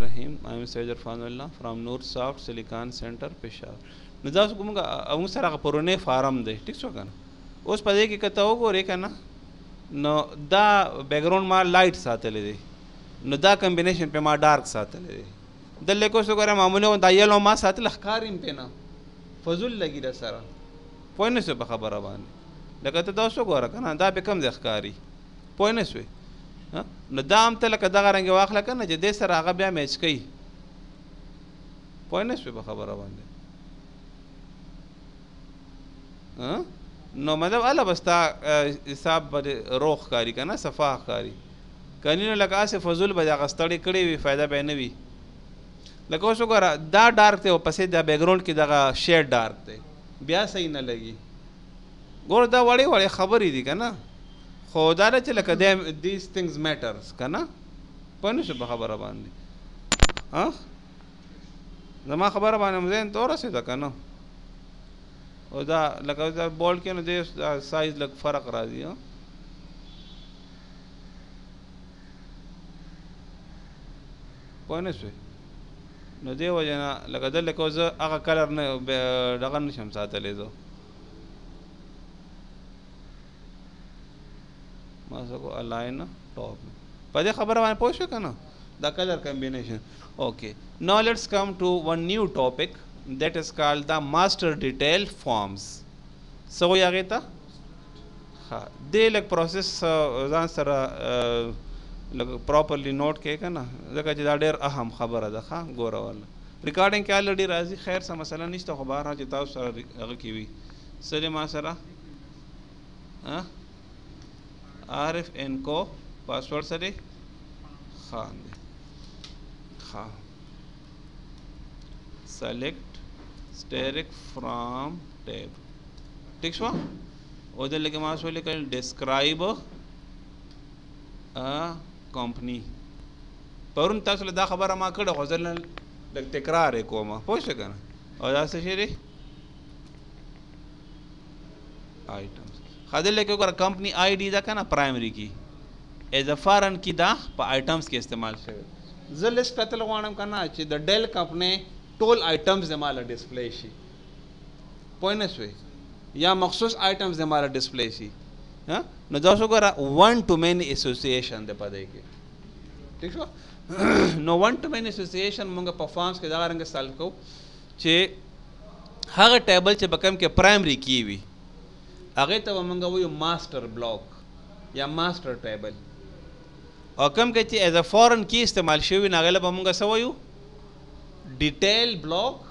رحیم ایم سید عرفان الله فرام نور سافټ سلیکان سنټر پېښور نو دا کوم موږ سره هغه پرونی فارم دی ټیک شو کنه اوس په دې کې کته وګورې کنه نو دا بیکګراوند ما لایټ ساتلې دی نو دا کمبینیشن په ما ډارک ساتلې دی د لیکو څو ګره معمولی دا یلو ما ساتل ښکاریم په نه فضل لګی دا سره پوه نه شو په خبره باندې لکه ته دا څو ګره کنه دا به کم ځخکاری پوه نه شوې نو دا هم ته لکه دغه رنګ واخله کنه چې دې سره هغه بیا میچ کوي پوه نه شوې په خبره باندې نو مطلب الله بستا حساب پر روخ کاری کنه صفا کاری کني نو لکه اسه فضل به هغه ستړي کړي وي فائدہ به نه وي لکه اوس وګوره دا ډارک ته او پسې دا بیکګراوند کې دغه شیډ ډارک دی بیا صحیح نه لګي ګوره دا وړې وړې خبرې دي کنه خو دا نه چې لکه د دیس ثینګز میټرز کنه په نشو په خبره باندې ها زما خبره باندې مزین تور سي ده کنه او دا لکه دا بولډ کې نو د سایز لګ فرق راځي ها پوه نه شوې نو دی وجه نه لکه دلته کو زه هغه کلر نه دغه نه شم ساتلی زه ما څه کو الاین ټاپ په دې خبره باندې پوه شو که نه دا کلر کمبینیشن اوکې نو لیټس کم ټو ون نیو ټاپک دیټ از کال دا ماسټر ډیټیل فارمز څه وایي هغې ته ښه دې لږ پروسس ځان سره لږ پراپرلی نوټ کې کنه ځکه چې دا ډېر اهم خبره ده ښه ګوره ولا ریکارډینګ کې الډی راځي خیر څه مسله نشته خو بهر چې تاسو سره هغه کې وي سره ما سره ها عارف ان کو پاسورډ سره خان دی ها select static from tab ٹھیک شو او دلته کې ما سو لیکل ډیسکرایب ا کمپنی پرون تاسو له دا خبره ما کړه خو ځل لږ تکرار کوم پوه شئ کنه او دا څه شي دی آیټمز خدل کې ګور کمپنی آی ډی دا کنه پرایمری کی ایز ا فارن کی دا په آیټمز کې استعمال شوی زه لیست کتل غواړم کنه چې د ډیل کمپنی ټول آیټمز مال ډیسپلی شي پوه نه شوي یا مخصوص آیټمز د مال ډسپلی شي نو دا څه ګره وان ټو مین اسوسییشن د پدې کې ٹھیک شو نو وان ټو مین اسوسییشن موږ په فارمز کې دا رنګ سال کو چې هغه ټیبل چې بکم کې پرایمري کی وي هغه ته موږ وایو ماستر بلاک یا ماستر ټیبل او کوم کې چې ایز ا فورن کی استعمال شوی نه غلبه موږ سویو ډیټیل بلاک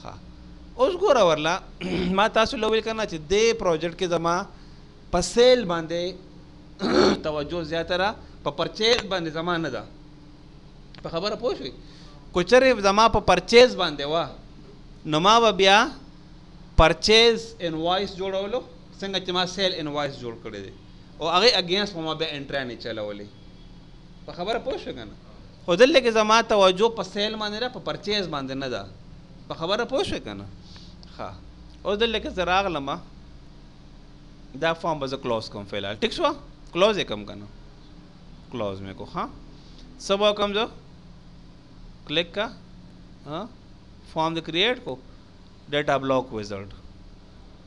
ښه اوس ګوره ورلا ما تاسو له ویل کنه چې دې پروجیکټ کې زما په سیل باندې توجه زیاته را په پرچیز باندې زما نه ده په خبره پوه شوي کوچرې زما په پرچیز باندې وه نو ما به بیا پرچیز انوایس جوړولو څنګه چې ما سیل انوایس جوړ کړی دی او هغې اګینسټ ما بیا انټریا نه چلولې په خبره پوه شو که نه خو دلته کې زما توجه په سیل باندې ده په پرچیز باندې نه ده په خبره پوه شوې که نه ښه اوس دلته کې زه راغلم دا فارم به زه کلوز کوم فعلحال ټیک شوه کلوز یې کوم که نه کلوز مې کو ښه څه به وکړم زه کلیک کا فارم د کریټ کو ډیټا بلاک ویزلډ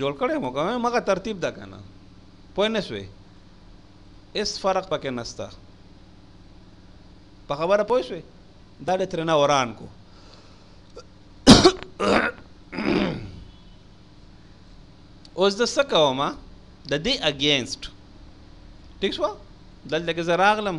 جوړ کړی مو کوم مګه ترتیب ده کنه پوه نه شوې اس فرق پکې نستا په خبره پوه شوې دا دې ترنه وران کو اوس د څه کوم د دې اگینست ټیک شو دلته کې زه راغلم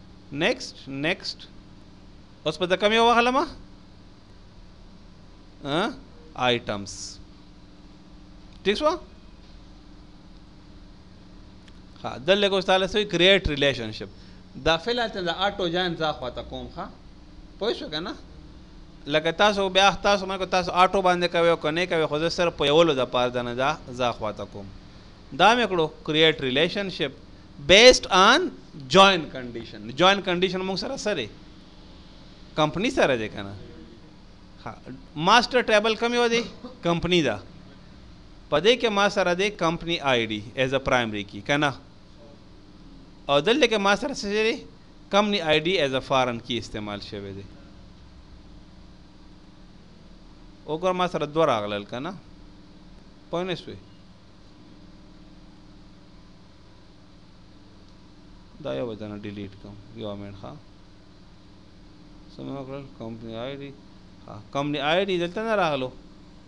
نیکسټ نیکسټ اوس په دکم یو وغلم ها آیټمز ٹھیک شو ها دلته کوم تعالی سوی کریټ ریلیشن شپ دا فعلا ته د اټو جان ځا خواته کوم ها پوه شو کنه لکه تاسو بیا تاسو مې کو تاسو اټو باندې کوي او کنه کوي خو زه صرف په یولو د پاره د نه ځا خواته کوم دا مې کړو کریټ ریلیشن شپ بیسډ آن جوائنټ کنډیشن جوائنټ کنډیشن موږ سره سره کمپنی سره دی کنه ماستر ټیبل کوم یو دی کمپنی دا پدې کې ما سره دی کمپنی آی ډی ایز ا پرایمری کی کنه او دلته کې ما سره څه دی کمپنی آی ډی ایز ا فارن کی استعمال شوی دی وګور ما سره دوه راغلل کنه پوه نه شوې دا یو به ځنه ډیلیټ کوم یو منټ ها سمه کړل کمپنی آی ډی ها کمپنی آی ډی دلته نه راغلو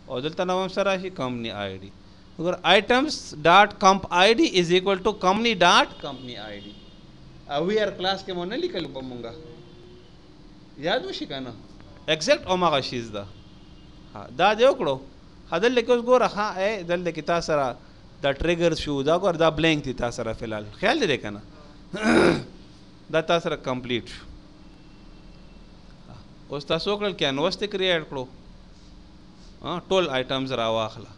او دلته نو هم سره شي کمپنی آی ډی وګور آیټمز ډاټ کمپ آی ډی از ایکوال ټو کمپنی ډاټ کمپنی آی ډی او وی ار کلاس کې مونږ نه لیکل په مونږه یاد وشي کنه ایگزیکټ اومغه شیز ده دا دی وکړو هدل کې اوس ګوره ها دلته کې تاسو سره دا ټریګر شو دا ګور دا بلینک دي تاسو سره فلال خیال لري کنه دا تاسو سره کمپلیټ شو اوس تاسو کړل کینواس ته کریټ کړو ټول آیټمز را واخله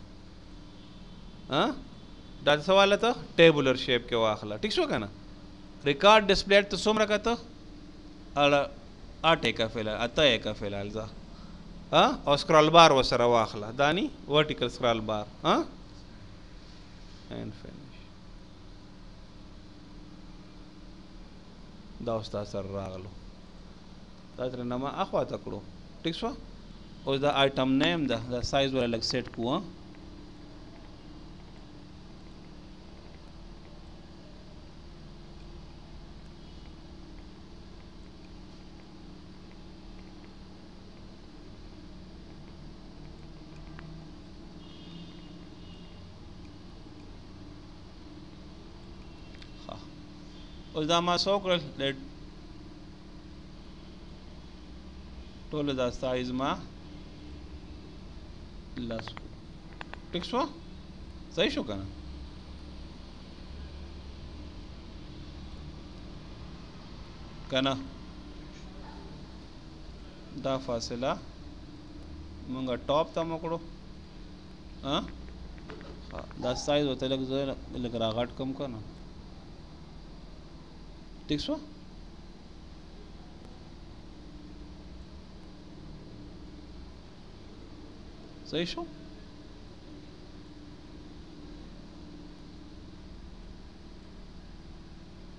ها دا سوال ته ټیبولر شیپ کې واخله ټیک شو کنه ریکارډ ډسپلی ته څومره کته اړه اټه کا فعل اته کا فعل ځه ها او سکرول بار وسره واخله دانی ورټیکل سکرول بار ها and finish دا استاد سره راغلو دا تر نه ما اخوا تکړو ٹھیک شو اوس دا آیټم نیم ده دا سایز ولا لګ سیټ کوه اوس دا ما څو کړل د ټولو دا سایز ما لس ټیک شو صحیح شو که نه که نه دا فاصله مونږه ټاپ ته مکړو ها دا سایز وته لګ زه لګ راغټ کم کنه ٹھیک شو صحیح شو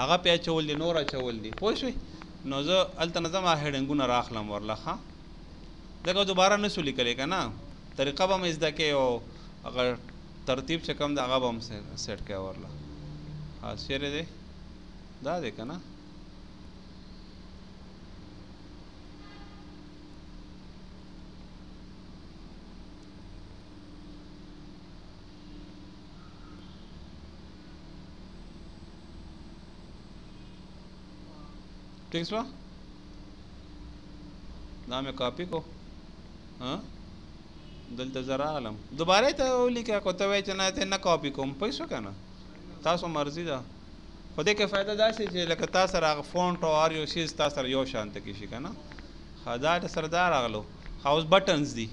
هغه پې اچول دي نور اچول دي پوه شوې نو زه هلته نه ځم هډنګونه راخلم ورله ښه ځکه دوباره نه سو لیکلی که نه طریقه به مې زده کې او هغه ترتیب چې کوم د هغه به هم سیټ کوي ورله خاص چیرې دی دا دی که نه ٹھیک سوا دا مې کاپی کو ها دلته زه راغلم دوباره ته ولیکه که ته وایې چې نه ته نه کاپي کوم پوه شو که نه تاسو مرضي ده خو دې کې فایده دا شي چې لکه تا سره هغه فونټ او هر یو شي ستا سره یو شان ته کېږي که نه ښه دا ته سره دا راغلو ښه اوس بټنز دي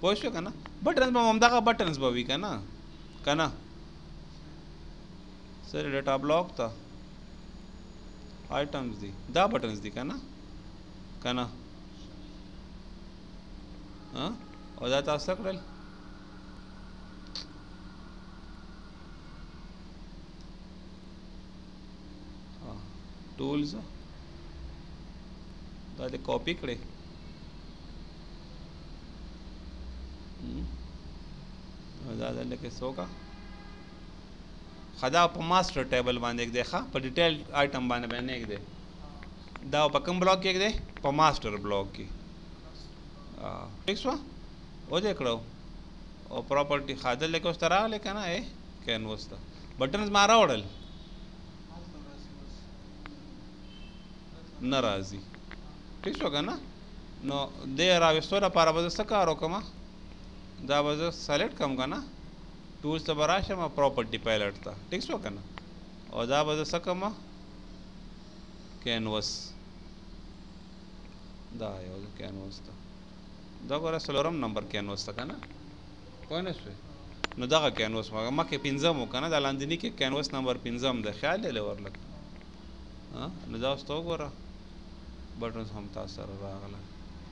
پوه شو که نه بټنز به همدغه بټنز به وي که نه که نه سره ډیټا بلاک ته آیټمز دي دا بټنز دي کنه کنه ها او دا تاسو کړل ټولز دا دې کاپی کړئ دا د لکه څوکا خدا په ماستر ټیبل باندې کې دی ښه په ډیټیل آیټم باندې به نه کېږدی دا په کوم بلاک کې دی په ماستر بلاک کې ټیک شو او دې کړو او پراپرټي خاده لکه اوس ته راغلی که نه ای کینوس ته بټنز ما راوړل نه راځي ټیک شو که نه نو دې راویستو لپاره به زه څه کار وکړم دا به زه سلیکټ کوم که نه ټولز ته به راشم پراپرټي پایلټ ته ټیک شو که نه او دا به زه څه کوم کینوس دا یو کینوس ته دا ګوره څلورم نمبر کینوس ته که نه پوه نه شوې نو دغه کینوس مګه مخکې پنځم و که نه دا لاندني کې کینوس نمبر پنځم دی خیال دی ورلګ نو دا اوس ته وګوره بټنز هم تاسو سره راغله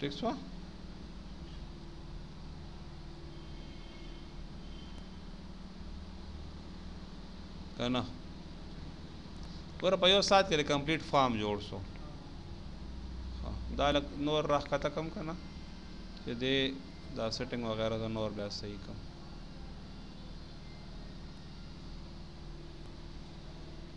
ټیک شو کنه ور په یو سات کې کمپلیټ فارم جوړ شو دا نور راخ کته کم کنه چې دې دا سیټینګ وغیرہ دا نور بیا صحیح کم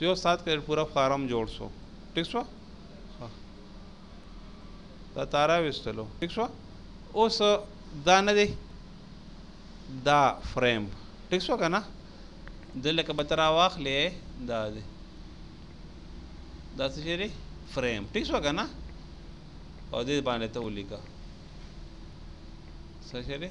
یو سات کې پورا فارم جوړ شو ٹھیک شو دا تارا وستلو ٹھیک شو اوس دا نه دی دا فریم ٹھیک شو کنه دلته بترا واخلې دا دی دا څه شي دی فریم ټیک شو کنه او دې باندې ته ولیکا څه شي دی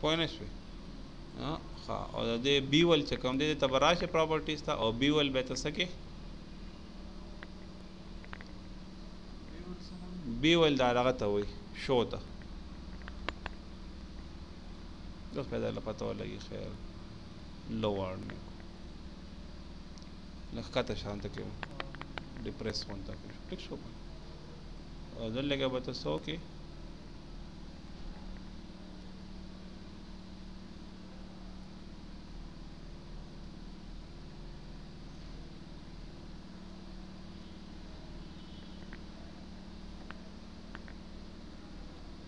پوه نه شوې ښه او د دې بیول چې کوم دی ته به راشې پراپرټیز ته او بیول به ته څه کې بیول دا دغه ته وایي شو ته اوس پیدا له پته ولګي خیر لو وارنینګ لږ کاته شانت کې ډیپریس غونته کې ټیک شو او دل لګه به تاسو کې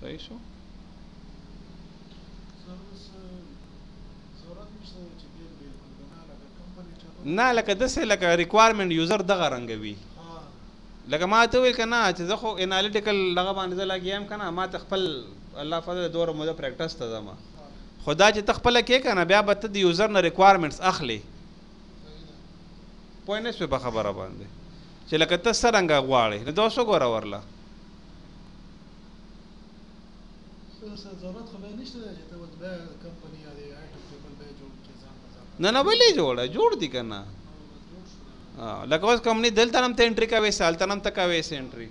صحیح شو نه لکه داسې لکه ریکوایرمنټ یوزر دغه رنګ وي لکه ما ته ویل کنه چې زه خو انالیټیکل لغه باندې زه لګیم کنه ما ته خپل الله فضل دوره مو د پریکټس ته زما خدا چې تخپل کې کنه بیا به ته د یوزر نه ریکوایرمنټس اخلي پوه نه شوې په خبره باندې چې لکه ته څرنګه غواړې نو دا څه ګوره ورله نه نه ولې جوړه جوړ دي که نه لکه اوس کمپني دلته هم ته انټري کوې سه هلته هم ته کوې سه انټري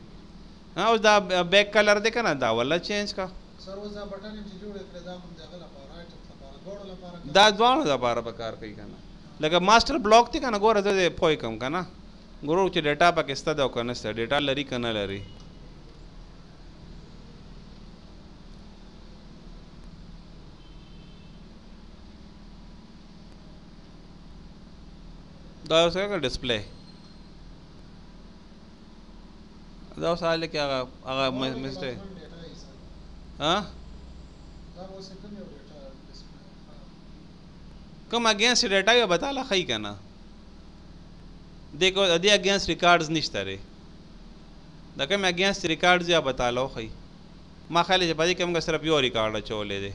ها اوس دا بیک کلر دی که نه دا ولا چینج کا سر اوس دا بټن چې جوړ کړې دا هم د هغه لپاره دا دواړو لپاره به کار کوي کنه لکه ماستر بلاک ته کنه ګوره زه پوي کوم کنه ګورو چې ډیټا پکې ست دا کنه ست ډیټا لري کنه لري دا اوس هغه ډیسپلی دا اوس حال کې هغه هغه مسته ها کوم اگینست ډیټا یو بتاله خی کنه دغه د اگینست ریکارډز نشته ری د کوم اگینست ریکارډز یا بتاله خی ما خیال چې پدې کوم صرف یو ریکارډ چولې دی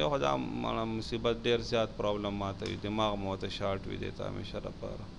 یو خدای مصیبت ډیر زیات پرابلم ماته دماغ مو ته شارټ وی دی ته همیشه لپاره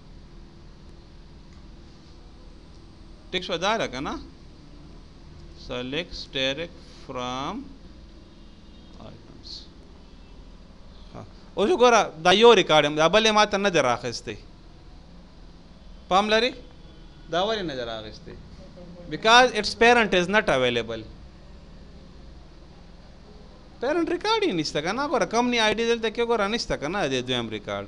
ټیک شو دا ده که نه سلیکټ سټیرک فرام اوس وګوره دا یو ریکارډ هم دا بل ما ته نه دی راخیستی پام لري دا ولې نه دی راخیستی بیکاز اټس پیرنټ از ناټ اویلیبل پیرنټ ریکارډ یې نشته که نه ګوره کمپني آی ډي دلته کې ګوره نشته که نه د دویم ریکارډ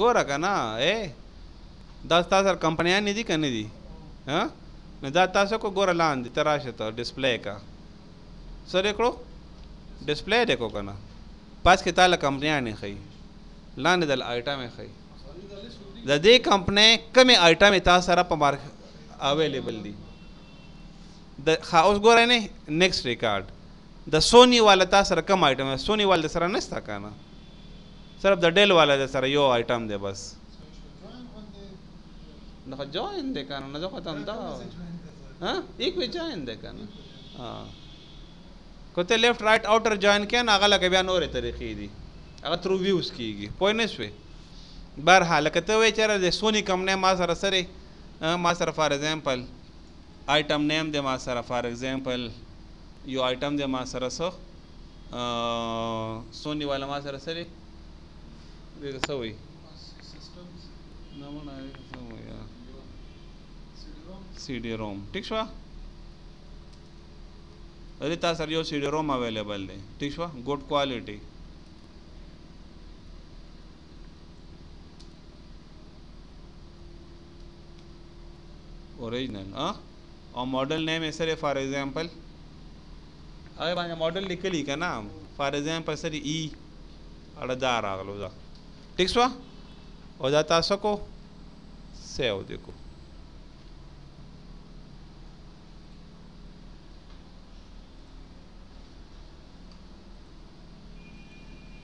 ګوره که نه ای دا ستا سره کمپنیانې دي که نه دي نو دا تاسو کو ګوره لاندې ته راشه ته ډسپلی کا څه دې کړو ډسپلی دې کو که نه پس کې تاله کمپنیانې ښي لاندې دل آیټمې ښي د دې کمپنۍ کمې آیټمې تا سره په مارک اویلیبل دي د اوس ګوره نه نیکسټ ریکارډ د سونی واله تا سره کم آیټم ده سونی واله سره نشته کنه صرف د ډیل واله ده سره یو آیټم ده بس دغه جوین ده کنه نه ځکه تم دا ها یک وی جوین ده کنه ها کته لیفت رائټ آوټر جوین کین هغه لکه بیا نورې طریقې دي هغه تر ویوز کیږي پوه نه شوې بهرحال کته وی چېرې د سونی کم نه ما سره سره ما سره فار ایگزامپل آیټم نیم دی ما سره فار ایگزامپل یو آیټم دی ما سره سو سونی والا ما سره سره دې څه وایي سی ډي روم ټیک شو دې تاسو سره یو سی ډي روم اویلیبل دی ټیک شو ګډ کوالټي اوریجنل ها او ماډل نیم یې سره فار ایگزامپل هغه باندې ماډل لیکلی کنه فار ایگزامپل سره ای اړه دا راغلو دا ٹھیک شو او دا تاسو کو سیو دی کو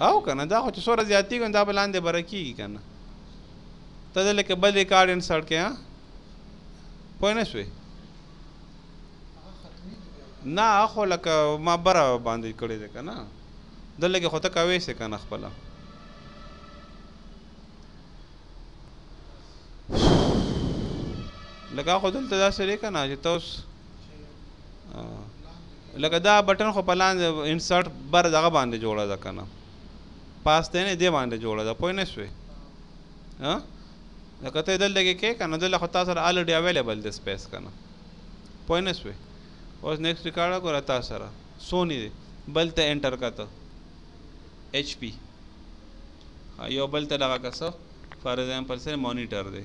او کنه دا خو چې سوره زیاتی ګن دا بلاندې برکی کنه ته دې لکه بل ریکارډ انسرټ کې ها پوه نه شوې نه اخو لکه ما بره باندې کړی دی کنه دلته کې خو ته کوي سه کنه خپل لکه خو دلته دا سره کنه چې تاسو لکه دا بټن خو په لاندې انسرټ بر دغه باندې جوړه ده که نه پاسته نه دې باندې جوړه ده پوه نه شوې لکه ته دلته کې کې که نه دلته خو تا سره الرډي اویلیبل دی سپیس که نه پوه نه شوې اوس نیکسټ ریکارډ وګوره تا سره سونی دی بل ته انټر که ته ایچ پي یو بل ته دغه که څه فار ایگزامپل سره مانیټر دی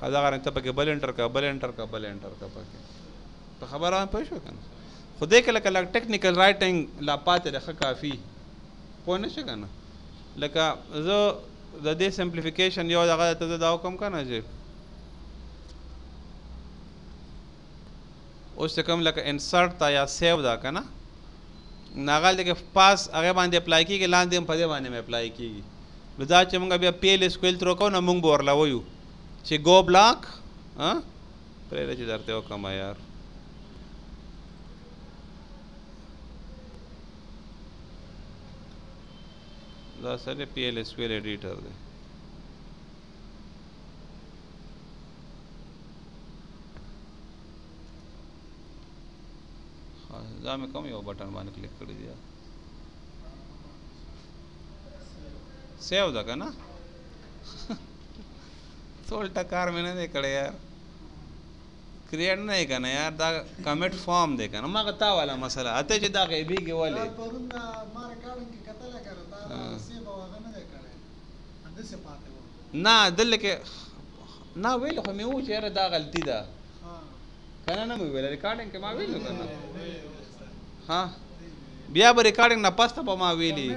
دا غره ته پکې بل انټر کا بل انټر کا بل انټر کا پکې په خبره هم پوه شو کنه خو دې کله کله ټیکنیکل رائټینګ لا پاتې ده ښه کافي پوه نه شو کنه لکه زه د دې سمپلیفیکیشن یو دغه ته دا وکم کنه چې اوس چې کوم لکه انسرټ تا یا سیو دا کنه ناغل کې پاس هغه باندې اپلای کیږي لاندې هم په دې باندې مې اپلای کیږي نو دا چې موږ بیا پیل اس کویل تر کو نه موږ به ورلا وایو چې ګو بلاک ها پرې راځي درته وکم یار دا سره پیل اس کویل ایډیټر دی دا مې کوم یو بټن باندې کلیک کړی دی سیو ده که نه ټول ټکار مې نه دی کړی یار کریډ نه یې که نه یار دا کمیټ فارم دی که نه مغه تا والا مسله اته چې دا غیبېږي ولې پرون دا ما ریکارډنګ کې کتله که نه تا سیب او هغه نه دی کړی همداسې پاتې وه نه دلته کې نا ویل خو مې وو چې یاره دا غلطي ده که نه نه مې ویل ریکارډینګ کې ما ویل که نه ها بیا به ریکارډینګ نه پسته به ما ویلي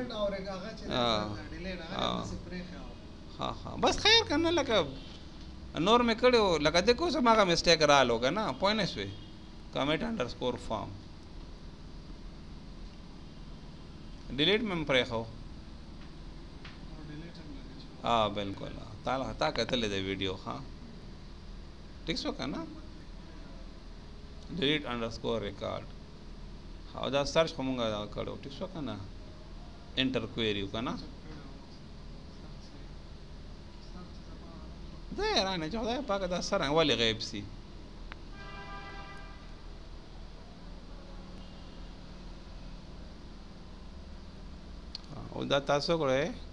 ها ها بس خیر که نه لکه نور مې کړي وو لکه د کوس ماغه مسټیک رالو که نه پوه نه شوې کمیټ انډر سکور فارم ډیلیټ مې هم پرېښو ها بالکل تا تا کتلې د ویډیو ها ټیک شو کنه ډیلیټ انډرسکور ریکارډ او دا سرچ خو مونږه دا کړو ټیک شو کنه انټر کویری کنه دا رانه چې خدای پاک دا سره ولې غیب سي او دا تاسو کړئ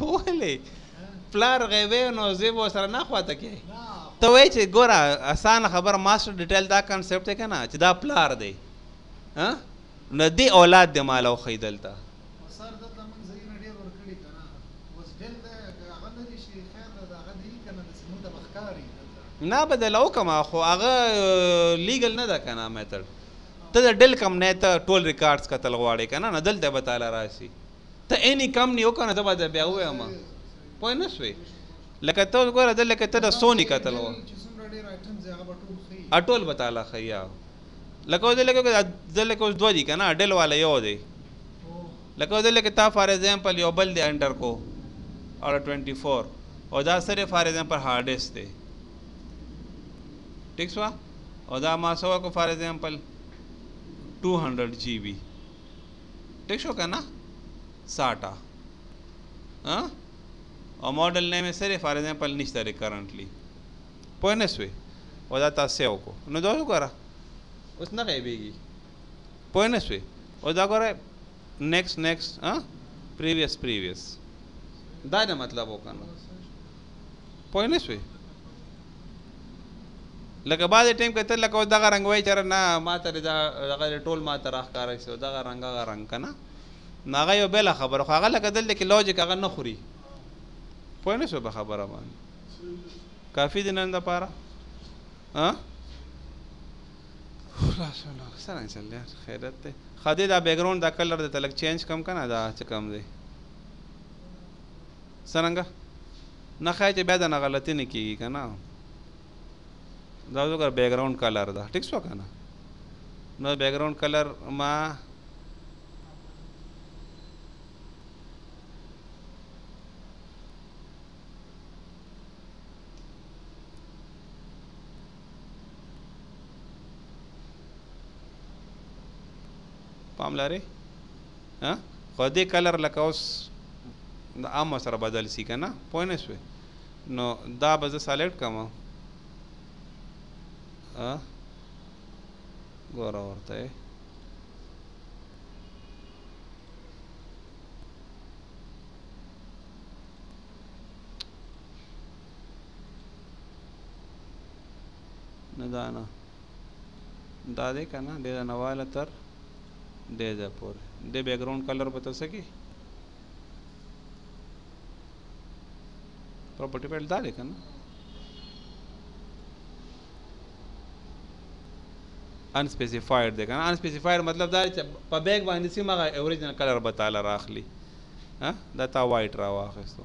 ولې پلار غیبه نو زه به سره نه خواته کې ته وای چې ګوره اسانه خبر ماستر ډیټیل دا کانسپټ دی کنه چې دا پلار دی ها نه دی اولاد دی مال او خیدل ته سر د تمن زین ډیر ور کړی کنه اوس بل دا هغه لري شي خیر دا هغه دی کنه د سمون د بخکاری نه بدل او کما خو هغه لیګل نه ده کنه میتر ته د ډل کم نه ته ټول ریکارډز کتل غواړې کنه نه دلته به تعالی راشي ته اني کم نیو کنه ته به بیا وایم پوه نه شوې لکه ته ګوره د لکه ته د سونی کتل و اټول به تعالی خیا لکه د لکه د لکه اوس دوه دي کنه ډل والا یو دی لکه د لکه تا فار ایگزامپل یو بل دی انډر کو اور 24 او دا سره فار ایگزامپل هارډ ډیسک دی ٹھیک شو او دا ما سو کو فار ایگزامپل 200 جی بی ٹھیک شو کنه ساټا ها او ماډل نیم سره فار ایگزامپل نشته ری کرنټلی پوه نه سوې او دا تاسو یو کو نو دا وګوره اوس نه غیبېږي پوه نه سوې او دا ګوره نیکسټ نیکسټ ها پریویس پریویس دا نه مطلب وکنه پوه نه شوي لکه بعضې ټایم کې ته لکه اوس دغه رنګ وایي چېره نه ما ته دغه ټول ما ته راښکاره شي دغه رنګ هغه رنګ که نه نو هغه یو بېله خبره خو هغه لکه دلته کې لوجیک هغه نه خوري پوه نه شو په خبره باندې کافي دی نن دپاره خلاص ولا سره چل یار خیرت ته خدای دا بیک ګراوند دا کلر د تلک چینج کم کنه دا چې کم دی څنګه نه خای چې بیا دا نه غلطی نه کیږي کنه دا زګر بیک ګراوند کلر دا ټیک شو کنه نو بیک ګراوند کلر ما پام لري ها خو دې کلر لکه اوس د عام سره بدل سی کنه پوه نه شوې نو دا به زه سلیکټ کوم ها ګوره ورته نه دا نه دا دی که نه دی نه واله تر دی ځای پورې د بیکګراوند کلر به ته څه کې پراپرټي فایل دا دی که نه انسپیسیفاید دی که نه انسپیسیفاید مطلب دا چې په بیک باندې سیم هغه اوریجنل کلر به تعالی راخلی ها دا تا وایټ را واخیستو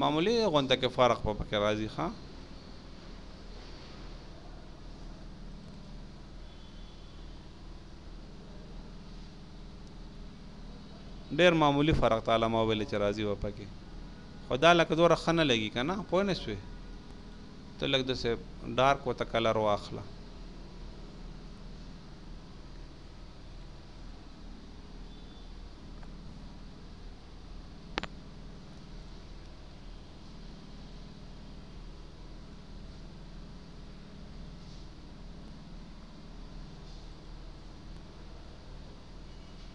معمولی غونډه کې فرق په پکې راځي ښا ډیر معمولی فرق تعالی ما ویل چې راضی و پکې خدا لکه دوره خنه لګي کنه پوه نه شوي ته لږ دسې ډارک وته کلر واخله